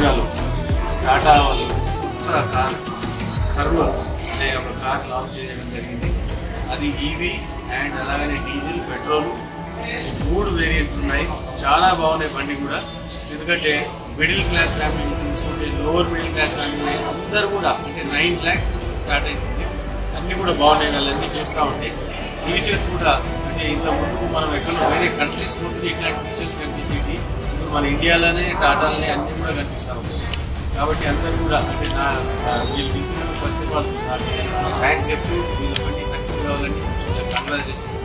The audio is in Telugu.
కుషాయిగూడలో టాటా వాళ్ళు. కార్ కర్నూలు అనే ఒక కార్ లాంచ్ చేయడం జరిగింది. అది ఈవీ అండ్ అలాగనే డీజిల్ పెట్రోల్ మూడు వేరియంట్లు ఉన్నాయి. చాలా బాగున్నాయి బండి కూడా. ఎందుకంటే మిడిల్ క్లాస్ ఫ్యామిలీ నుంచి తీసుకుంటే లోవర్ మిడిల్ క్లాస్ ఫ్యామిలీ అందరూ కూడా అంటే నైన్ ల్యాక్స్ స్టార్ట్ అవుతుంది అన్నీ కూడా బాగున్నాయి వాళ్ళన్నీ చూస్తూ ఉంటే. ఫీచర్స్ కూడా అంటే ఇంత ముందు మనం ఎక్కడో వేరే కంట్రీస్ ముందు ఇట్లాంటి ఫీచర్స్ కనిపించేవి మన ఇండియాలోనే టాటాలని అన్నీ కూడా కనిపిస్తూ కాబట్టి అందరూ కూడా అంటే నా వీళ్ళు ఇచ్చిన ఫస్ట్ ఆఫ్ ఆల్ థ్యాంక్స్ చెప్తూ వీళ్ళు బండి సక్సెస్ కావాలని కొంచెం కంగ్రాచులేషన్